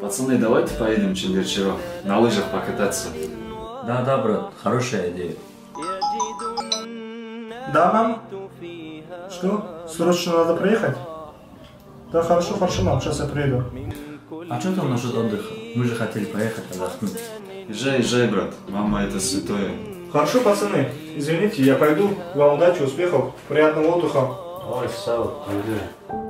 Пацаны, давайте поедем в Чергачево на лыжах покататься. Да, да, брат, хорошая идея. Да, мам? Что? Срочно надо проехать? Да, хорошо, хорошо, мам, сейчас я приеду. А что там насчет отдыха? Мы же хотели поехать отдохнуть. Езжай, езжай, брат. Мама это святое. Хорошо, пацаны, извините, я пойду. Вам удачи, успехов, приятного отдыха. Ой, все, пойдем.